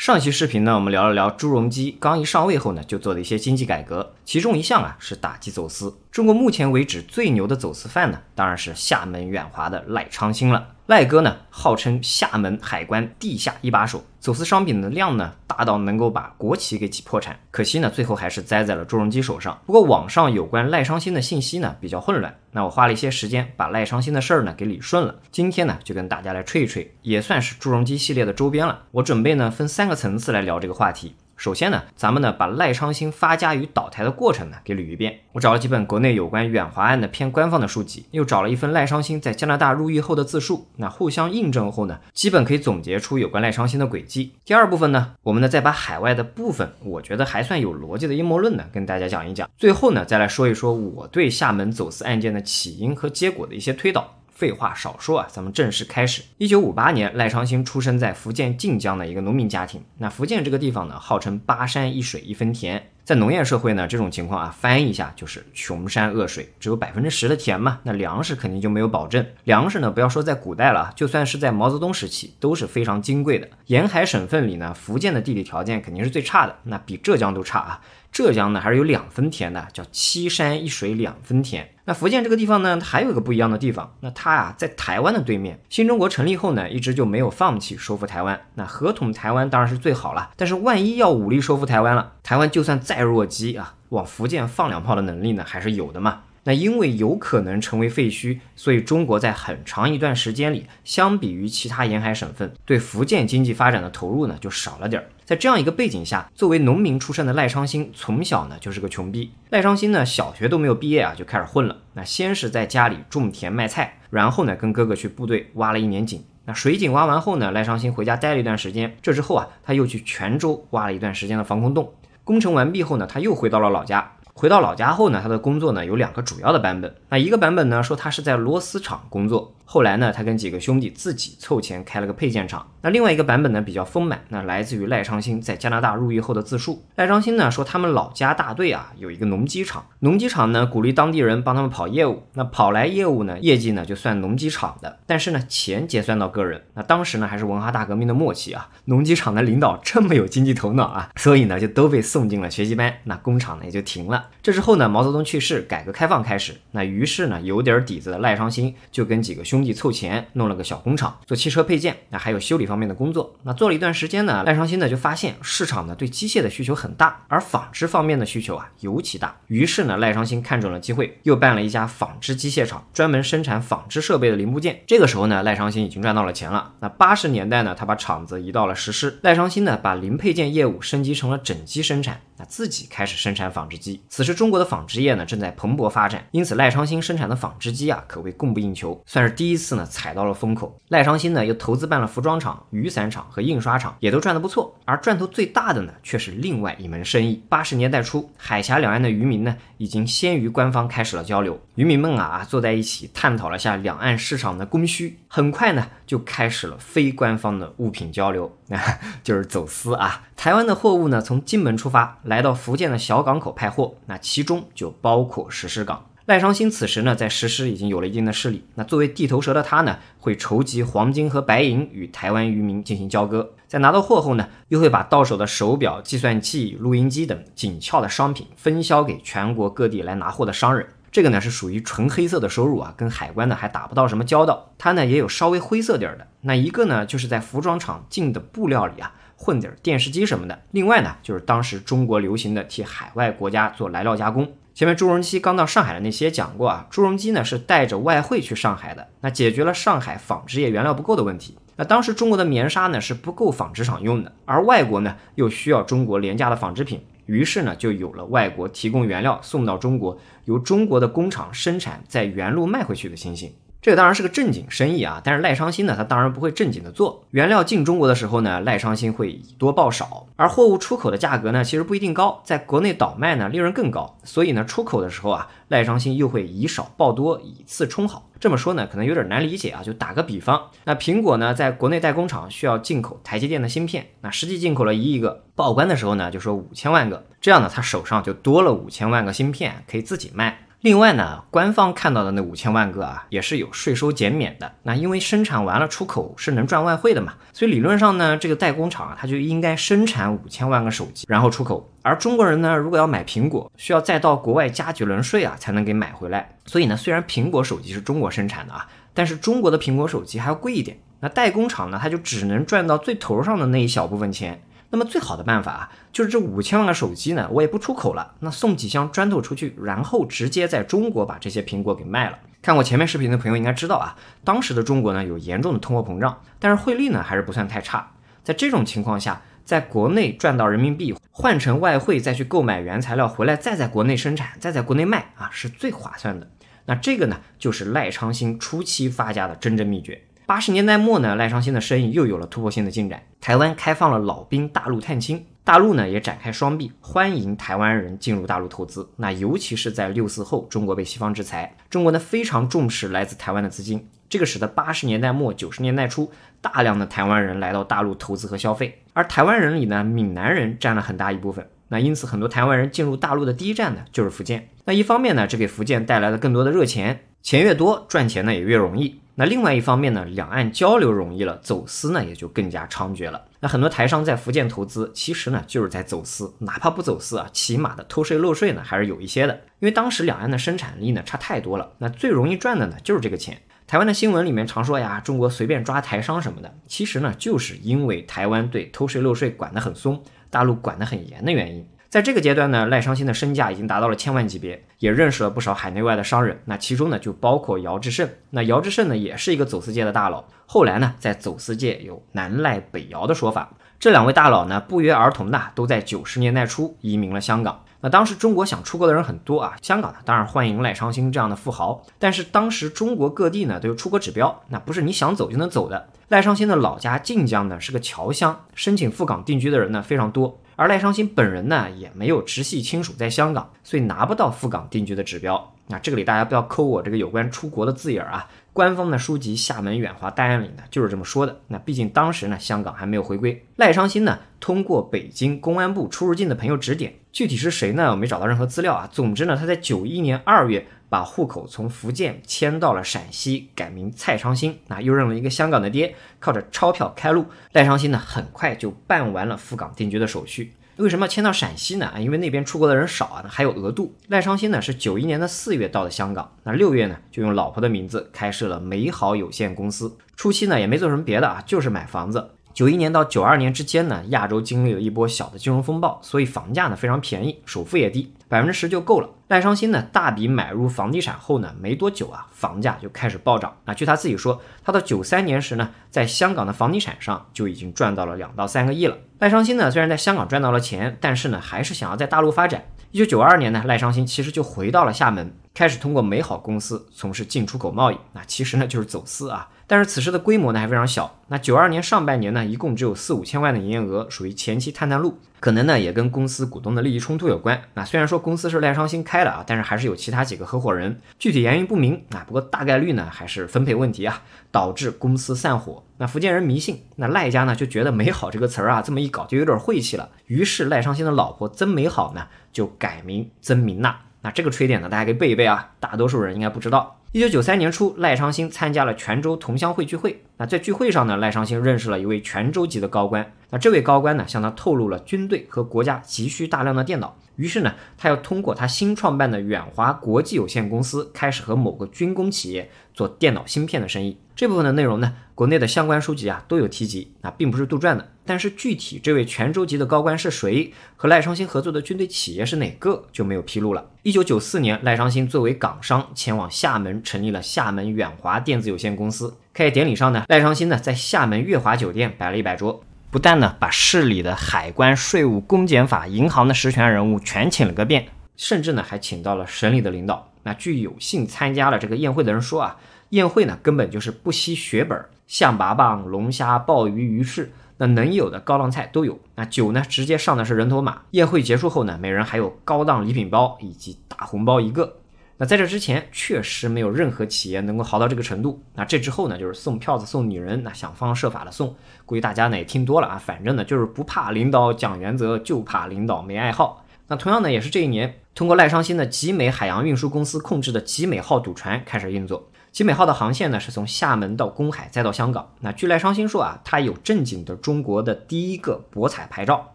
上期视频呢，我们聊了聊朱镕基刚一上位后呢，就做的一些经济改革，其中一项啊是打击走私。中国目前为止最牛的走私犯呢，当然是厦门远华的赖昌星了。赖哥呢，号称厦门海关地下一把手，走私商品的量呢，大到能够把国企给挤破产。可惜呢，最后还是栽在了朱镕基手上。不过网上有关赖昌星的信息呢，比较混乱。那我花了一些时间把赖昌星的事儿呢给理顺了。今天呢，就跟大家来吹一吹，也算是朱镕基系列的周边了。我准备呢分三个层次来聊这个话题。首先呢，咱们呢把赖昌星发家与倒台的过程呢给捋一遍。我找了几本国内有关远华案的偏官方的书籍，又找了一份赖昌星在加拿大入狱后的自述，那互相印证后呢，基本可以总结出有关赖昌星的轨迹。第二部分呢，我们呢再把海外的部分，我觉得还算有逻辑的阴谋论呢，跟大家讲一讲。最后呢，再来说一说我对厦门走私案件的起因和结果的一些推导。废话少说啊，咱们正式开始。一九五八年，赖昌星出生在福建晋江的一个农民家庭。那福建这个地方呢，号称八山一水一分田，在农业社会呢，这种情况啊，翻译一下就是穷山恶水，只有百分之十的田嘛，那粮食肯定就没有保证。粮食呢，不要说在古代了，就算是在毛泽东时期，都是非常金贵的。沿海省份里呢，福建的地理条件肯定是最差的，那比浙江都差啊。浙江呢还是有两分田的，叫七山一水两分田。那福建这个地方呢，还有一个不一样的地方，那它啊在台湾的对面。新中国成立后呢，一直就没有放弃收复台湾。那合统台湾当然是最好了，但是万一要武力收复台湾了，台湾就算再弱鸡啊，往福建放两炮的能力呢还是有的嘛。那因为有可能成为废墟，所以中国在很长一段时间里，相比于其他沿海省份，对福建经济发展的投入呢就少了点儿。在这样一个背景下，作为农民出身的赖昌星，从小呢就是个穷逼。赖昌星呢小学都没有毕业啊，就开始混了。那先是在家里种田卖菜，然后呢跟哥哥去部队挖了一年井。那水井挖完后呢，赖昌星回家待了一段时间。这之后啊，他又去泉州挖了一段时间的防空洞。工程完毕后呢，他又回到了老家。回到老家后呢，他的工作呢有两个主要的版本。那一个版本呢说他是在螺丝厂工作，后来呢他跟几个兄弟自己凑钱开了个配件厂。那另外一个版本呢比较丰满，那来自于赖昌星在加拿大入狱后的自述。赖昌星呢说他们老家大队啊有一个农机厂，农机厂呢鼓励当地人帮他们跑业务，那跑来业务呢业绩呢就算农机厂的，但是呢钱结算到个人。那当时呢还是文化大革命的末期啊，农机厂的领导这么有经济头脑啊，所以呢就都被送进了学习班，那工厂呢也就停了。这之后呢，毛泽东去世，改革开放开始。那于是呢，有点底子的赖昌星就跟几个兄弟凑钱，弄了个小工厂，做汽车配件，那还有修理方面的工作。那做了一段时间呢，赖昌星呢就发现市场呢对机械的需求很大，而纺织方面的需求啊尤其大。于是呢，赖昌星看准了机会，又办了一家纺织机械厂，专门生产纺织设备的零部件。这个时候呢，赖昌星已经赚到了钱了。那八十年代呢，他把厂子移到了石狮。赖昌星呢，把零配件业务升级成了整机生产。那自己开始生产纺织机。此时中国的纺织业呢正在蓬勃发展，因此赖昌星生产的纺织机啊可谓供不应求，算是第一次呢踩到了风口。赖昌星呢又投资办了服装厂、雨伞厂和印刷厂，也都赚得不错。而赚头最大的呢却是另外一门生意。八十年代初，海峡两岸的渔民呢已经先于官方开始了交流，渔民们啊坐在一起探讨了下两岸市场的供需，很快呢就开始了非官方的物品交流，就是走私啊。台湾的货物呢从金门出发。来到福建的小港口派货，那其中就包括石狮港。赖昌星此时呢，在石狮已经有了一定的势力。那作为地头蛇的他呢，会筹集黄金和白银与台湾渔民进行交割。在拿到货后呢，又会把到手的手表、计算器、录音机等紧俏的商品分销给全国各地来拿货的商人。这个呢是属于纯黑色的收入啊，跟海关呢还打不到什么交道。他呢也有稍微灰色点儿的。那一个呢，就是在服装厂进的布料里啊。混点电视机什么的，另外呢，就是当时中国流行的替海外国家做来料加工。前面朱镕基刚到上海的那些讲过啊，朱镕基呢是带着外汇去上海的，那解决了上海纺织业原料不够的问题。那当时中国的棉纱呢是不够纺织厂用的，而外国呢又需要中国廉价的纺织品，于是呢就有了外国提供原料送到中国，由中国的工厂生产再原路卖回去的情形。这个当然是个正经生意啊，但是赖昌星呢，他当然不会正经的做。原料进中国的时候呢，赖昌星会以多报少，而货物出口的价格呢，其实不一定高，在国内倒卖呢，利润更高。所以呢，出口的时候啊，赖昌星又会以少报多，以次充好。这么说呢，可能有点难理解啊，就打个比方，那苹果呢，在国内代工厂需要进口台积电的芯片，那实际进口了一亿个，报关的时候呢，就说五千万个，这样呢，他手上就多了五千万个芯片可以自己卖。另外呢，官方看到的那五千万个啊，也是有税收减免的。那因为生产完了出口是能赚外汇的嘛，所以理论上呢，这个代工厂啊，它就应该生产五千万个手机，然后出口。而中国人呢，如果要买苹果，需要再到国外加几轮税啊，才能给买回来。所以呢，虽然苹果手机是中国生产的啊，但是中国的苹果手机还要贵一点。那代工厂呢，它就只能赚到最头上的那一小部分钱。那么最好的办法啊，就是这五千万个手机呢，我也不出口了，那送几箱砖头出去，然后直接在中国把这些苹果给卖了。看过前面视频的朋友应该知道啊，当时的中国呢有严重的通货膨胀，但是汇率呢还是不算太差。在这种情况下，在国内赚到人民币，换成外汇再去购买原材料回来，再在国内生产，再在国内卖啊，是最划算的。那这个呢，就是赖昌星初期发家的真正秘诀。八十年代末呢，赖昌星的生意又有了突破性的进展。台湾开放了老兵大陆探亲，大陆呢也展开双臂欢迎台湾人进入大陆投资。那尤其是在六四后，中国被西方制裁，中国呢非常重视来自台湾的资金，这个使得八十年代末九十年代初，大量的台湾人来到大陆投资和消费。而台湾人里呢，闽南人占了很大一部分。那因此，很多台湾人进入大陆的第一站呢就是福建。那一方面呢，这给福建带来了更多的热钱，钱越多，赚钱呢也越容易。那另外一方面呢，两岸交流容易了，走私呢也就更加猖獗了。那很多台商在福建投资，其实呢就是在走私，哪怕不走私啊，起码的偷税漏税呢还是有一些的。因为当时两岸的生产力呢差太多了，那最容易赚的呢就是这个钱。台湾的新闻里面常说呀，中国随便抓台商什么的，其实呢就是因为台湾对偷税漏税管得很松，大陆管得很严的原因。在这个阶段呢，赖昌星的身价已经达到了千万级别，也认识了不少海内外的商人。那其中呢，就包括姚志胜。那姚志胜呢，也是一个走私界的大佬。后来呢，在走私界有南赖北姚的说法。这两位大佬呢，不约而同的都在九十年代初移民了香港。那当时中国想出国的人很多啊，香港呢，当然欢迎赖昌星这样的富豪。但是当时中国各地呢都有出国指标，那不是你想走就能走的。赖昌星的老家晋江呢是个侨乡，申请赴港定居的人呢非常多。而赖昌星本人呢，也没有直系亲属在香港，所以拿不到赴港定居的指标。那这个里大家不要抠我这个有关出国的字眼啊，官方的书籍《厦门远华档案》里呢就是这么说的。那毕竟当时呢，香港还没有回归。赖昌星呢，通过北京公安部出入境的朋友指点，具体是谁呢？我没找到任何资料啊。总之呢，他在九一年二月。把户口从福建迁到了陕西，改名蔡昌新，那又认了一个香港的爹，靠着钞票开路。赖昌新呢，很快就办完了赴港定居的手续。为什么要迁到陕西呢？啊，因为那边出国的人少啊，还有额度。赖昌新呢，是九一年的四月到的香港，那六月呢，就用老婆的名字开设了美好有限公司。初期呢，也没做什么别的啊，就是买房子。九一年到九二年之间呢，亚洲经历了一波小的金融风暴，所以房价呢非常便宜，首付也低，百分之十就够了。赖昌星呢大笔买入房地产后呢，没多久啊，房价就开始暴涨。那据他自己说，他到九三年时呢，在香港的房地产上就已经赚到了两到三个亿了。赖昌星呢虽然在香港赚到了钱，但是呢还是想要在大陆发展。一九九二年呢，赖昌星其实就回到了厦门，开始通过美好公司从事进出口贸易。那其实呢就是走私啊。但是此时的规模呢还非常小。那九二年上半年呢，一共只有四五千万的营业额，属于前期探探路，可能呢也跟公司股东的利益冲突有关。那虽然说公司是赖昌星开的啊，但是还是有其他几个合伙人，具体原因不明啊。不过大概率呢还是分配问题啊，导致公司散伙。那福建人迷信，那赖家呢就觉得“美好”这个词儿啊，这么一搞就有点晦气了。于是赖昌星的老婆曾美好呢就改名曾明娜。那这个吹点呢，大家可以背一背啊，大多数人应该不知道。一九九三年初，赖昌星参加了泉州同乡会聚会。那在聚会上呢，赖昌星认识了一位泉州籍的高官。那这位高官呢，向他透露了军队和国家急需大量的电脑。于是呢，他要通过他新创办的远华国际有限公司，开始和某个军工企业做电脑芯片的生意。这部分的内容呢，国内的相关书籍啊都有提及，那并不是杜撰的。但是具体这位泉州籍的高官是谁，和赖昌星合作的军队企业是哪个，就没有披露了。一九九四年，赖昌星作为港商前往厦门，成立了厦门远华电子有限公司。开业典礼上呢，赖昌星呢在厦门悦华酒店摆了一百桌。不但呢把市里的海关、税务、公检法、银行的实权人物全请了个遍，甚至呢还请到了省里的领导。那据有幸参加了这个宴会的人说啊，宴会呢根本就是不惜血本，象拔蚌、龙虾、鲍鱼、鱼翅，那能有的高档菜都有。那酒呢直接上的是人头马。宴会结束后呢，每人还有高档礼品包以及大红包一个。那在这之前，确实没有任何企业能够豪到这个程度。那这之后呢，就是送票子、送女人，那想方设法的送。估计大家呢也听多了啊，反正呢就是不怕领导讲原则，就怕领导没爱好。那同样呢，也是这一年，通过赖昌星的集美海洋运输公司控制的集美号赌船开始运作。集美号的航线呢，是从厦门到公海，再到香港。那据赖昌星说啊，他有正经的中国的第一个博彩牌照。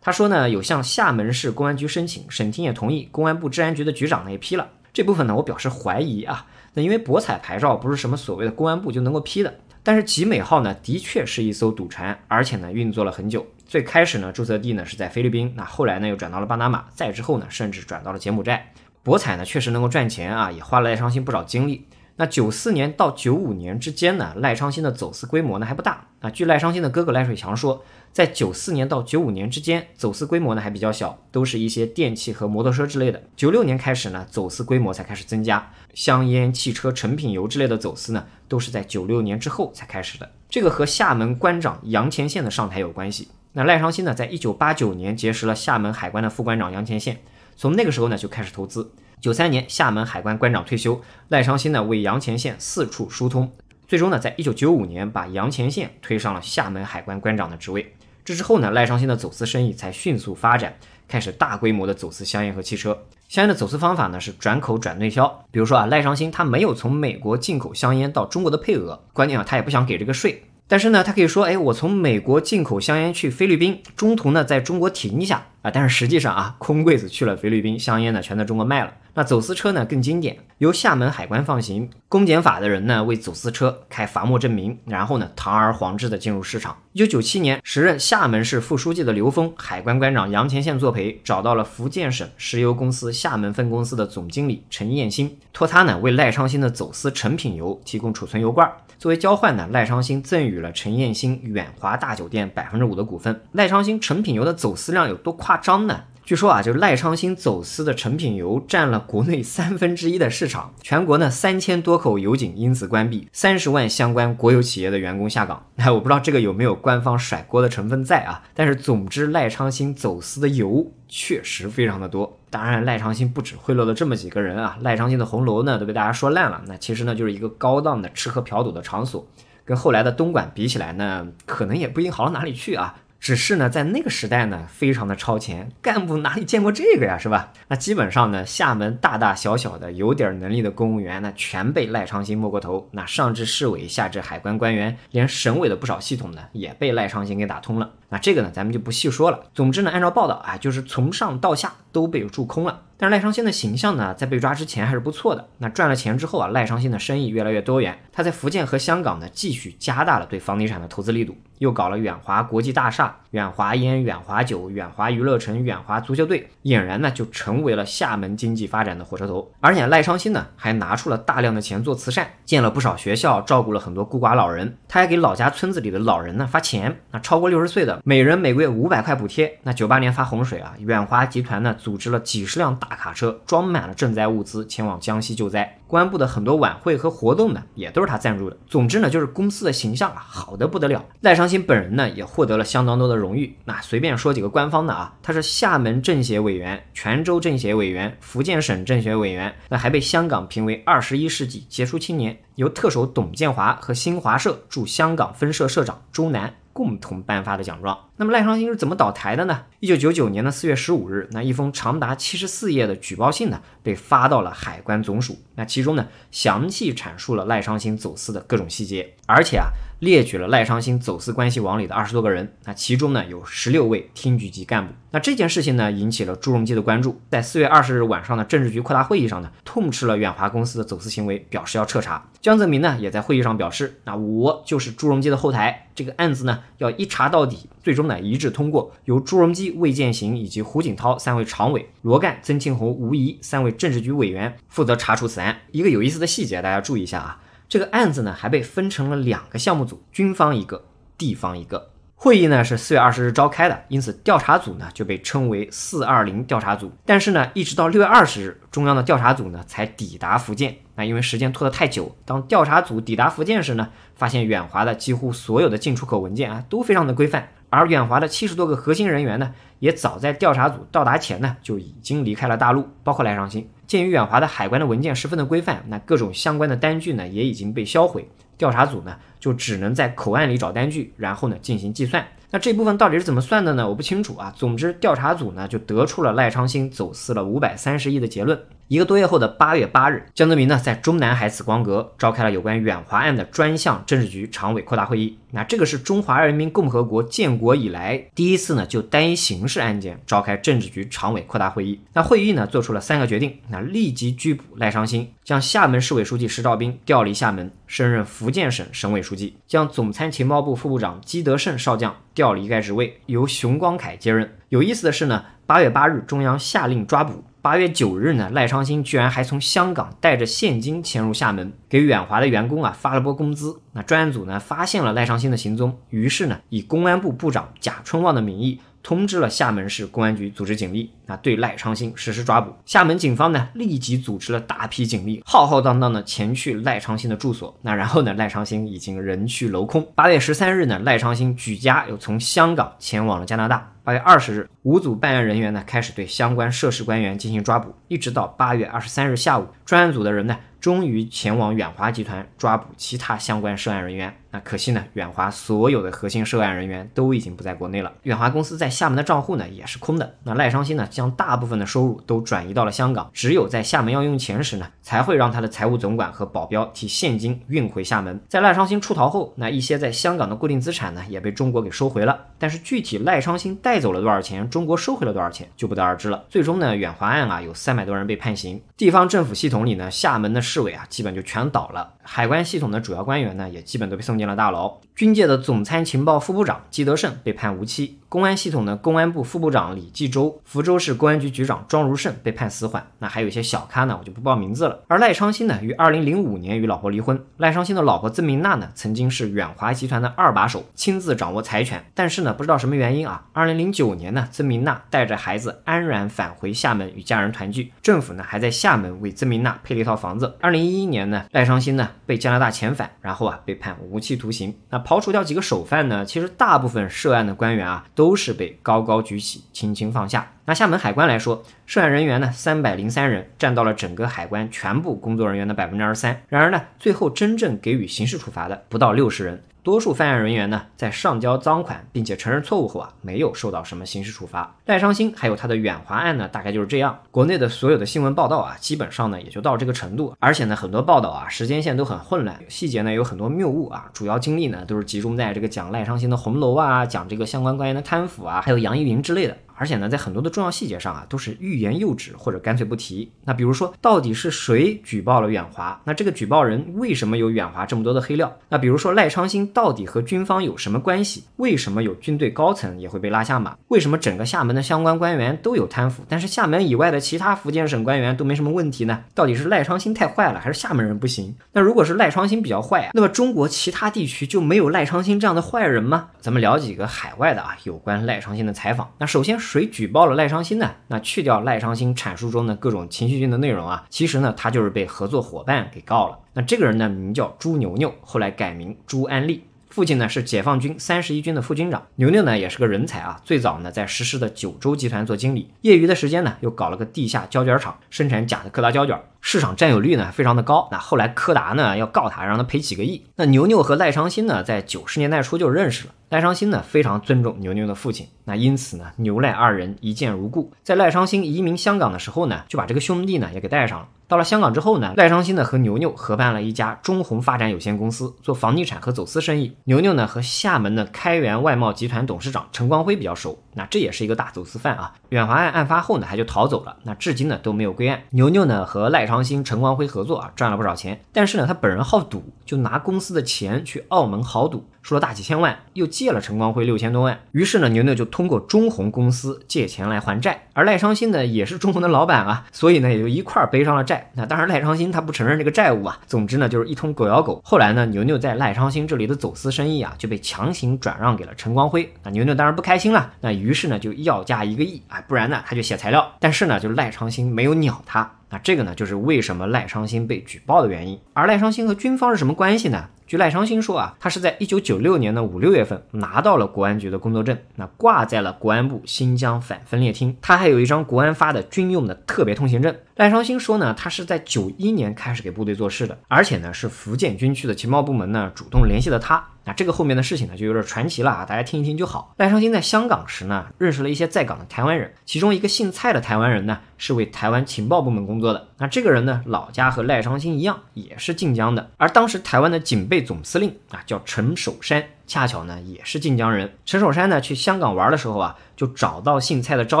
他说呢，有向厦门市公安局申请，省厅也同意，公安部治安局的局长呢也批了。这部分呢，我表示怀疑啊。那因为博彩牌照不是什么所谓的公安部就能够批的。但是集美号呢，的确是一艘赌船，而且呢，运作了很久。最开始呢，注册地呢是在菲律宾，那后来呢又转到了巴拿马，再之后呢，甚至转到了柬埔寨。博彩呢确实能够赚钱啊，也花了赖昌星不少精力。那九四年到九五年之间呢，赖昌星的走私规模呢还不大啊。据赖昌星的哥哥赖水强说，在九四年到九五年之间，走私规模呢还比较小，都是一些电器和摩托车之类的。九六年开始呢，走私规模才开始增加，香烟、汽车、成品油之类的走私呢，都是在九六年之后才开始的。这个和厦门关长杨前线的上台有关系。那赖昌星呢，在一九八九年结识了厦门海关的副关长杨前线，从那个时候呢就开始投资。九三年，厦门海关关长退休，赖昌星呢为杨前线四处疏通，最终呢，在一九九五年把杨前线推上了厦门海关关长的职位。这之后呢，赖昌星的走私生意才迅速发展，开始大规模的走私香烟和汽车。香烟的走私方法呢是转口转内销，比如说啊，赖昌星他没有从美国进口香烟到中国的配额，关键啊，他也不想给这个税。但是呢，他可以说，哎，我从美国进口香烟去菲律宾，中途呢在中国停一下啊。但是实际上啊，空柜子去了菲律宾，香烟呢全在中国卖了。那走私车呢更经典，由厦门海关放行，公检法的人呢为走私车开罚没证明，然后呢堂而皇之的进入市场。一九九七年，时任厦门市副书记的刘峰，海关关长杨前线作陪，找到了福建省石油公司厦门分公司的总经理陈彦兴，托他呢为赖昌星的走私成品油提供储存油罐。作为交换呢，赖昌星赠予了陈彦兴远华大酒店百分之五的股份。赖昌星成品油的走私量有多夸张呢？据说啊，就赖昌星走私的成品油占了国内三分之一的市场，全国呢三千多口油井因此关闭，三十万相关国有企业的员工下岗。哎，我不知道这个有没有官方甩锅的成分在啊？但是总之，赖昌星走私的油确实非常的多。当然，赖昌星不止贿赂了这么几个人啊，赖昌星的红楼呢都被大家说烂了。那其实呢就是一个高档的吃喝嫖赌的场所，跟后来的东莞比起来呢，可能也不一定好到哪里去啊。只是呢，在那个时代呢，非常的超前，干部哪里见过这个呀，是吧？那基本上呢，厦门大大小小的有点能力的公务员呢，全被赖昌星摸过头。那上至市委，下至海关官员，连省委的不少系统呢，也被赖昌星给打通了。那这个呢，咱们就不细说了。总之呢，按照报道啊，就是从上到下都被蛀空了。但是赖昌星的形象呢，在被抓之前还是不错的。那赚了钱之后啊，赖昌星的生意越来越多元。他在福建和香港呢，继续加大了对房地产的投资力度，又搞了远华国际大厦、远华烟、远华酒、远华娱乐城、远华足球队，俨然呢就成为了厦门经济发展的火车头。而且赖昌星呢，还拿出了大量的钱做慈善，建了不少学校，照顾了很多孤寡老人。他还给老家村子里的老人呢发钱，那超过六十岁的，每人每个月五百块补贴。那九八年发洪水啊，远华集团呢组织了几十辆大。卡车装满了赈灾物资，前往江西救灾。公安部的很多晚会和活动呢，也都是他赞助的。总之呢，就是公司的形象啊，好的不得了。赖昌星本人呢，也获得了相当多的荣誉。那随便说几个官方的啊，他是厦门政协委员、泉州政协委员、福建省政协委员，那还被香港评为二十一世纪杰出青年。由特首董建华和新华社驻香港分社社长周南共同颁发的奖状。那么赖昌星是怎么倒台的呢？一九九九年的四月十五日，那一封长达七十四页的举报信呢，被发到了海关总署。那其中呢，详细阐述了赖昌星走私的各种细节，而且啊，列举了赖昌星走私关系网里的二十多个人。那其中呢，有十六位厅局级干部。那这件事情呢，引起了朱镕基的关注。在四月二十日晚上的政治局扩大会议上呢，痛斥了远华公司的走私行为，表示要彻查。江泽民呢，也在会议上表示，那我就是朱镕基的后台，这个案子呢，要一查到底。最终呢，一致通过，由朱镕基、魏建行以及胡锦涛三位常委，罗干、曾庆红、吴仪三位政治局委员负责查处此案。一个有意思的细节，大家注意一下啊，这个案子呢还被分成了两个项目组，军方一个，地方一个。会议呢是四月二十日召开的，因此调查组呢就被称为四二零调查组。但是呢，一直到六月二十日，中央的调查组呢才抵达福建。那因为时间拖得太久，当调查组抵达福建时呢，发现远华的几乎所有的进出口文件啊都非常的规范。而远华的七十多个核心人员呢，也早在调查组到达前呢，就已经离开了大陆，包括赖尚新。鉴于远华的海关的文件十分的规范，那各种相关的单据呢，也已经被销毁。调查组呢，就只能在口岸里找单据，然后呢进行计算。那这部分到底是怎么算的呢？我不清楚啊。总之，调查组呢就得出了赖昌星走私了五百三十亿的结论。一个多月后的八月八日，江泽民呢在中南海紫光阁召开了有关远华案的专项政治局常委扩大会议。那这个是中华人民共和国建国以来第一次呢就单一刑事案件召开政治局常委扩大会议。那会议呢做出了三个决定：那立即拘捕赖昌星，将厦门市委书记石兆斌调离厦门，升任福建省省委书记，将总参情报部副部长基德胜少将调离该职位，由熊光凯接任。有意思的是呢，八月八日中央下令抓捕。八月九日呢，赖昌星居然还从香港带着现金潜入厦门，给远华的员工啊发了波工资。那专案组呢发现了赖昌星的行踪，于是呢以公安部部长贾春旺的名义通知了厦门市公安局组织警力，那对赖昌星实施抓捕。厦门警方呢立即组织了大批警力，浩浩荡荡的前去赖昌星的住所。那然后呢，赖昌星已经人去楼空。八月十三日呢，赖昌星举家又从香港前往了加拿大。八月二十日，五组办案人员呢开始对相关涉事官员进行抓捕，一直到八月二十三日下午，专案组的人呢终于前往远华集团抓捕其他相关涉案人员。那可惜呢，远华所有的核心涉案人员都已经不在国内了。远华公司在厦门的账户呢也是空的。那赖昌星呢将大部分的收入都转移到了香港，只有在厦门要用钱时呢，才会让他的财务总管和保镖提现金运回厦门。在赖昌星出逃后，那一些在香港的固定资产呢也被中国给收回了。但是具体赖昌星带走了多少钱，中国收回了多少钱就不得而知了。最终呢，远华案啊有三百多人被判刑，地方政府系统里呢，厦门的市委啊基本就全倒了，海关系统的主要官员呢也基本都被送进了大牢。军界的总参情报副部长季德胜被判无期，公安系统的公安部副部长李继周、福州市公安局局长庄如胜被判死缓。那还有一些小咖呢，我就不报名字了。而赖昌星呢，于二零零五年与老婆离婚。赖昌星的老婆曾明娜呢，曾经是远华集团的二把手，亲自掌握财权。但是呢，不知道什么原因啊，二零零九年呢，曾明娜带着孩子安然返回厦门与家人团聚，政府呢还在厦门为曾明娜配了一套房子。二零一一年呢，赖昌星呢被加拿大遣返，然后啊被判无期徒刑。那刨除掉几个首犯呢？其实大部分涉案的官员啊，都是被高高举起，轻轻放下。拿厦门海关来说，涉案人员呢三百零三人，占到了整个海关全部工作人员的百分之二十三。然而呢，最后真正给予刑事处罚的不到六十人。多数犯案人员呢，在上交赃款并且承认错误后啊，没有受到什么刑事处罚。赖昌星还有他的远华案呢，大概就是这样。国内的所有的新闻报道啊，基本上呢也就到这个程度。而且呢，很多报道啊，时间线都很混乱，细节呢有很多谬误啊。主要精力呢都是集中在这个讲赖昌星的红楼啊，讲这个相关官员的贪腐啊，还有杨一云之类的。而且呢，在很多的重要细节上啊，都是欲言又止或者干脆不提。那比如说，到底是谁举报了远华？那这个举报人为什么有远华这么多的黑料？那比如说赖昌星到底和军方有什么关系？为什么有军队高层也会被拉下马？为什么整个厦门的相关官员都有贪腐，但是厦门以外的其他福建省官员都没什么问题呢？到底是赖昌星太坏了，还是厦门人不行？那如果是赖昌星比较坏啊，那么中国其他地区就没有赖昌星这样的坏人吗？咱们聊几个海外的啊，有关赖昌星的采访。那首先。谁举报了赖昌星呢？那去掉赖昌星阐述中的各种情绪性的内容啊，其实呢，他就是被合作伙伴给告了。那这个人呢，名叫朱牛牛，后来改名朱安利。父亲呢是解放军三十一军的副军长，牛牛呢也是个人才啊。最早呢在实施的九州集团做经理，业余的时间呢又搞了个地下胶卷厂，生产假的柯达胶卷，市场占有率呢非常的高。那后来柯达呢要告他，让他赔几个亿。那牛牛和赖昌星呢在九十年代初就认识了，赖昌星呢非常尊重牛牛的父亲，那因此呢牛赖二人一见如故。在赖昌星移民香港的时候呢，就把这个兄弟呢也给带上了。到了香港之后呢，赖昌星呢和牛牛合办了一家中宏发展有限公司，做房地产和走私生意。牛牛呢和厦门的开元外贸集团董事长陈光辉比较熟，那这也是一个大走私犯啊。远华案案发后呢，他就逃走了，那至今呢都没有归案。牛牛呢和赖昌星、陈光辉合作啊，赚了不少钱，但是呢他本人好赌，就拿公司的钱去澳门豪赌。输了大几千万，又借了陈光辉六千多万，于是呢，牛牛就通过中红公司借钱来还债，而赖昌星呢也是中红的老板啊，所以呢也就一块背上了债。那当然，赖昌星他不承认这个债务啊。总之呢，就是一通狗咬狗。后来呢，牛牛在赖昌星这里的走私生意啊，就被强行转让给了陈光辉。那牛牛当然不开心了，那于是呢就要价一个亿啊，不然呢他就写材料。但是呢，就赖昌星没有鸟他。那这个呢，就是为什么赖昌星被举报的原因。而赖昌星和军方是什么关系呢？据赖昌星说啊，他是在一九九六年的五六月份拿到了国安局的工作证，那挂在了国安部新疆反分裂厅。他还有一张国安发的军用的特别通行证。赖昌星说呢，他是在九一年开始给部队做事的，而且呢是福建军区的情报部门呢主动联系的他。那这个后面的事情呢，就有点传奇了啊，大家听一听就好。赖昌星在香港时呢，认识了一些在港的台湾人，其中一个姓蔡的台湾人呢，是为台湾情报部门工作的。那这个人呢，老家和赖昌星一样，也是晋江的。而当时台湾的警备总司令啊，叫陈守山。恰巧呢，也是晋江人。陈守山呢去香港玩的时候啊，就找到姓蔡的招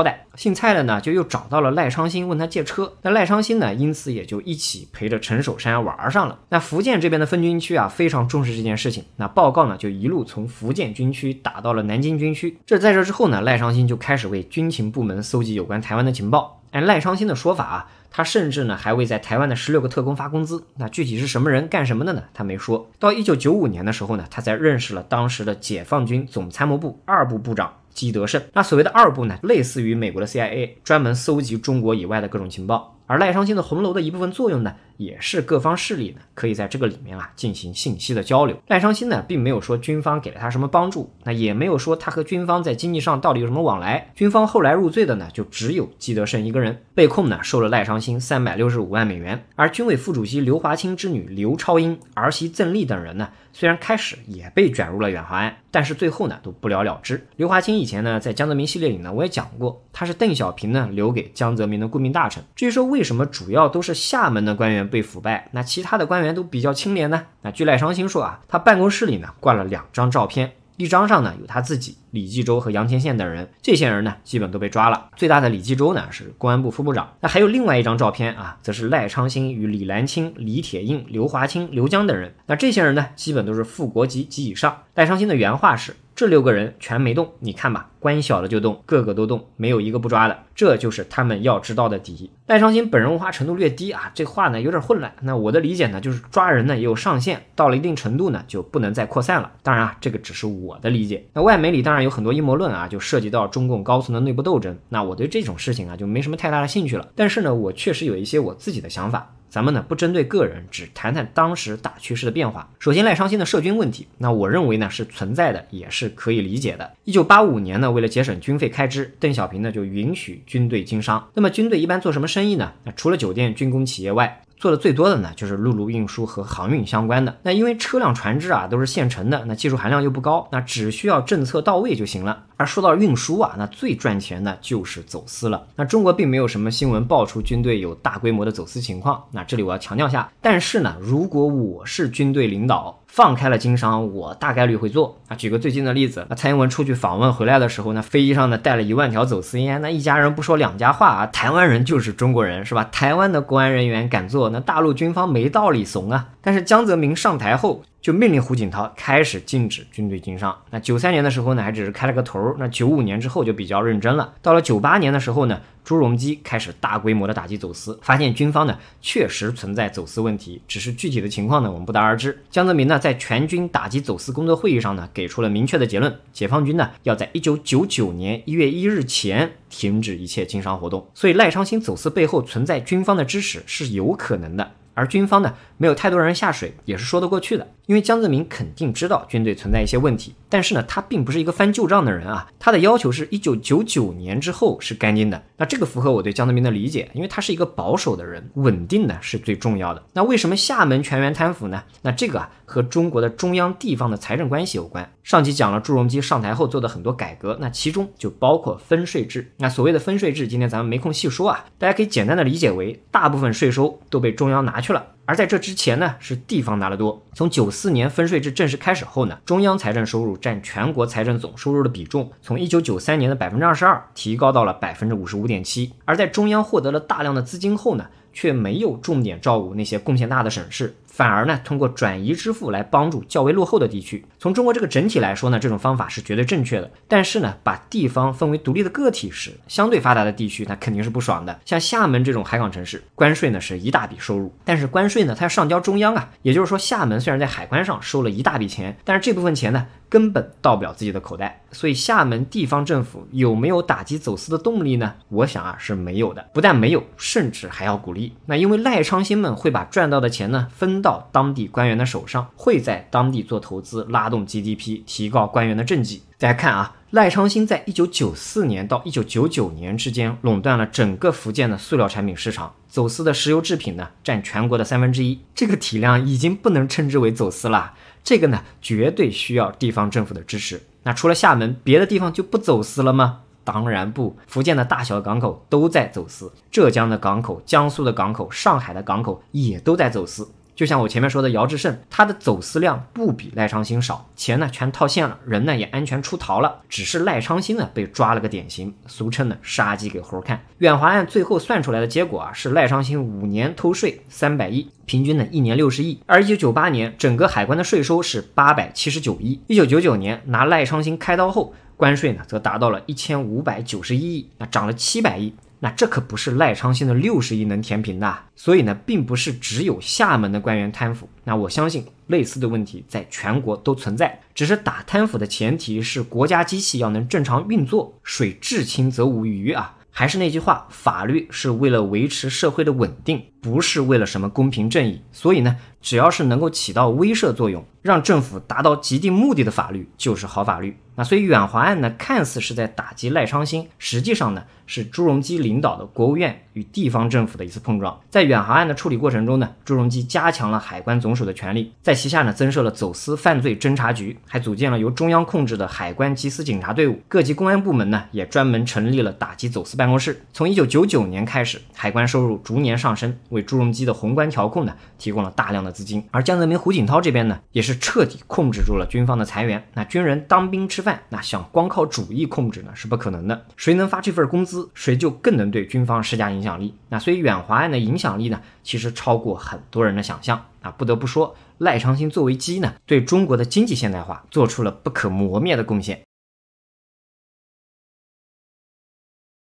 待。姓蔡的呢，就又找到了赖昌星，问他借车。那赖昌星呢，因此也就一起陪着陈守山玩上了。那福建这边的分军区啊，非常重视这件事情。那报告呢，就一路从福建军区打到了南京军区。这在这之后呢，赖昌星就开始为军情部门搜集有关台湾的情报。按赖昌星的说法啊。他甚至呢还为在台湾的十六个特工发工资，那具体是什么人干什么的呢？他没说到。一九九五年的时候呢，他才认识了当时的解放军总参谋部二部部长基德胜。那所谓的二部呢，类似于美国的 CIA，专门搜集中国以外的各种情报。而赖昌星的红楼的一部分作用呢，也是各方势力呢可以在这个里面啊进行信息的交流。赖昌星呢并没有说军方给了他什么帮助，那也没有说他和军方在经济上到底有什么往来。军方后来入罪的呢就只有基德胜一个人，被控呢收了赖昌星三百六十五万美元。而军委副主席刘华清之女刘超英、儿媳郑丽等人呢，虽然开始也被卷入了远华案，但是最后呢都不了了之。刘华清以前呢在江泽民系列里呢我也讲过，他是邓小平呢留给江泽民的顾命大臣。至于说为为什么主要都是厦门的官员被腐败，那其他的官员都比较清廉呢？那据赖昌星说啊，他办公室里呢挂了两张照片，一张上呢有他自己、李继周和杨天宪等人，这些人呢基本都被抓了。最大的李继周呢是公安部副部长，那还有另外一张照片啊，则是赖昌星与李兰清、李铁映、刘华清、刘江等人，那这些人呢基本都是副国级及以上。赖昌星的原话是。这六个人全没动，你看吧，官小的就动，个个都动，没有一个不抓的，这就是他们要知道的底。赖昌星本人文化程度略低啊，这话呢有点混乱。那我的理解呢，就是抓人呢也有上限，到了一定程度呢就不能再扩散了。当然啊，这个只是我的理解。那外媒里当然有很多阴谋论啊，就涉及到中共高层的内部斗争。那我对这种事情啊就没什么太大的兴趣了。但是呢，我确实有一些我自己的想法。咱们呢不针对个人，只谈谈当时大趋势的变化。首先，赖昌星的涉军问题，那我认为呢是存在的，也是可以理解的。一九八五年呢，为了节省军费开支，邓小平呢就允许军队经商。那么军队一般做什么生意呢？那除了酒店、军工企业外，做的最多的呢，就是陆路运输和航运相关的。那因为车辆船只啊都是现成的，那技术含量又不高，那只需要政策到位就行了。而说到运输啊，那最赚钱的就是走私了。那中国并没有什么新闻爆出军队有大规模的走私情况。那这里我要强调下，但是呢，如果我是军队领导。放开了经商，我大概率会做啊。举个最近的例子，那蔡英文出去访问回来的时候呢，飞机上呢带了一万条走私烟，那一家人不说两家话啊，台湾人就是中国人是吧？台湾的公安人员敢做，那大陆军方没道理怂啊。但是江泽民上台后。就命令胡锦涛开始禁止军队经商。那九三年的时候呢，还只是开了个头儿。那九五年之后就比较认真了。到了九八年的时候呢，朱镕基开始大规模的打击走私，发现军方呢确实存在走私问题，只是具体的情况呢我们不得而知。江泽民呢在全军打击走私工作会议上呢给出了明确的结论：解放军呢要在一九九九年一月一日前停止一切经商活动。所以赖昌星走私背后存在军方的支持是有可能的。而军方呢，没有太多人下水，也是说得过去的。因为江泽民肯定知道军队存在一些问题，但是呢，他并不是一个翻旧账的人啊。他的要求是一九九九年之后是干净的。那这个符合我对江泽民的理解，因为他是一个保守的人，稳定呢是最重要的。那为什么厦门全员贪腐呢？那这个啊和中国的中央地方的财政关系有关。上集讲了朱镕基上台后做的很多改革，那其中就包括分税制。那所谓的分税制，今天咱们没空细说啊，大家可以简单的理解为，大部分税收都被中央拿去去了。而在这之前呢，是地方拿得多。从九四年分税制正式开始后呢，中央财政收入占全国财政总收入的比重，从一九九三年的百分之二十二提高到了百分之五十五点七。而在中央获得了大量的资金后呢，却没有重点照顾那些贡献大的省市。反而呢，通过转移支付来帮助较为落后的地区。从中国这个整体来说呢，这种方法是绝对正确的。但是呢，把地方分为独立的个体时，相对发达的地区那肯定是不爽的。像厦门这种海港城市，关税呢是一大笔收入，但是关税呢它要上交中央啊。也就是说，厦门虽然在海关上收了一大笔钱，但是这部分钱呢。根本到不了自己的口袋，所以厦门地方政府有没有打击走私的动力呢？我想啊是没有的，不但没有，甚至还要鼓励。那因为赖昌星们会把赚到的钱呢分到当地官员的手上，会在当地做投资，拉动 GDP，提高官员的政绩。大家看啊。赖昌星在一九九四年到一九九九年之间垄断了整个福建的塑料产品市场，走私的石油制品呢占全国的三分之一，这个体量已经不能称之为走私了。这个呢绝对需要地方政府的支持。那除了厦门，别的地方就不走私了吗？当然不，福建的大小港口都在走私，浙江的港口、江苏的港口、上海的港口也都在走私。就像我前面说的，姚志胜，他的走私量不比赖昌星少，钱呢全套现了，人呢也安全出逃了，只是赖昌星呢被抓了个典型，俗称呢杀鸡给猴看。远华案最后算出来的结果啊，是赖昌星五年偷税三百亿，平均呢一年六十亿，而一九九八年整个海关的税收是八百七十九亿，一九九九年拿赖昌星开刀后，关税呢则达到了一千五百九十一亿，那涨了七百亿。那这可不是赖昌星的六十亿能填平的，所以呢，并不是只有厦门的官员贪腐。那我相信类似的问题在全国都存在，只是打贪腐的前提是国家机器要能正常运作，水至清则无鱼啊。还是那句话，法律是为了维持社会的稳定，不是为了什么公平正义。所以呢，只要是能够起到威慑作用，让政府达到既定目的的法律，就是好法律。那所以远华案呢，看似是在打击赖昌星，实际上呢，是朱镕基领导的国务院与地方政府的一次碰撞。在远华案的处理过程中呢，朱镕基加强了海关总署的权力，在旗下呢增设了走私犯罪侦查局，还组建了由中央控制的海关缉私警察队伍。各级公安部门呢，也专门成立了打击走私办公室。从一九九九年开始，海关收入逐年上升，为朱镕基的宏观调控呢提供了大量的资金。而江泽民、胡锦涛这边呢，也是彻底控制住了军方的裁员。那军人当兵吃饭。那想光靠主义控制呢是不可能的，谁能发这份工资，谁就更能对军方施加影响力。那所以远华案的影响力呢，其实超过很多人的想象啊。不得不说，赖昌星作为鸡呢，对中国的经济现代化做出了不可磨灭的贡献。